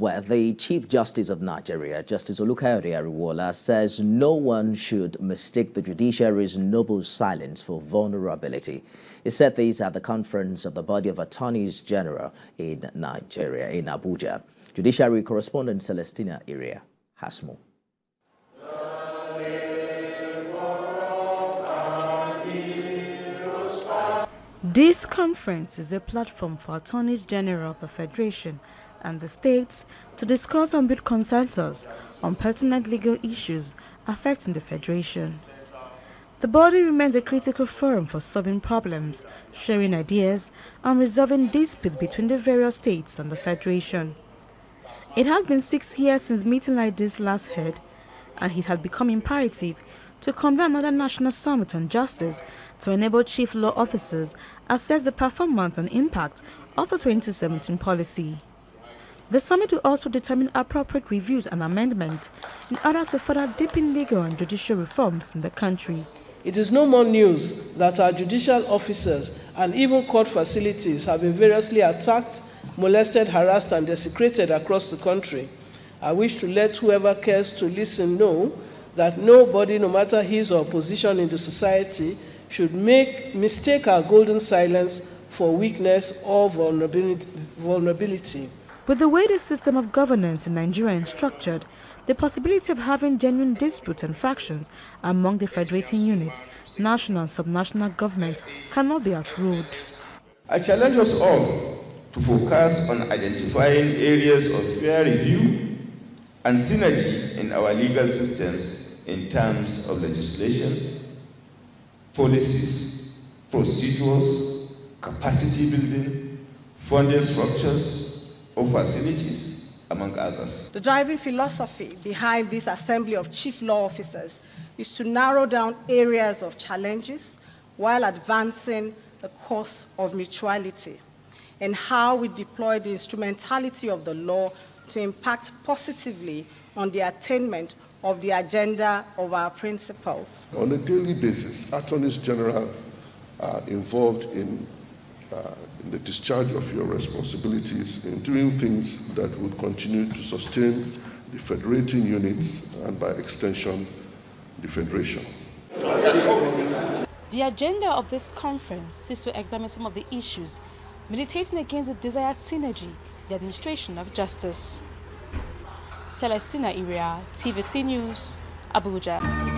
Well, the Chief Justice of Nigeria, Justice Olukayode Ariwoola, says no one should mistake the judiciary's noble silence for vulnerability. He said this at the conference of the body of attorneys general in Nigeria, in Abuja. Judiciary correspondent Celestina Iria has more. This conference is a platform for attorneys general of the Federation and the states to discuss and build consensus on pertinent legal issues affecting the Federation. The body remains a critical forum for solving problems, sharing ideas, and resolving disputes between the various states and the Federation. It has been six years since meeting like this last had, and it had become imperative to convene another national summit on justice to enable chief law officers assess the performance and impact of the 2017 policy. The summit will also determine appropriate reviews and amendments in order to further deepen legal and judicial reforms in the country. It is no more news that our judicial officers and even court facilities have been variously attacked, molested, harassed, and desecrated across the country. I wish to let whoever cares to listen know that nobody, no matter his or position in the society, should make mistake our golden silence for weakness or vulnerability. With the way the system of governance in Nigeria is structured, the possibility of having genuine disputes and factions among the federating units, national and subnational governments cannot be outruled. I challenge us all to focus on identifying areas of fair review and synergy in our legal systems in terms of legislations, policies, procedures, capacity building, funding structures, or facilities, among others. The driving philosophy behind this assembly of chief law officers is to narrow down areas of challenges while advancing the course of mutuality and how we deploy the instrumentality of the law to impact positively on the attainment of the agenda of our principles. On a daily basis, attorneys general are involved in uh, in the discharge of your responsibilities in doing things that would continue to sustain the federating units and by extension the federation. The agenda of this conference is to examine some of the issues militating against the desired synergy, the administration of justice. Celestina Iria, TVC News, Abuja.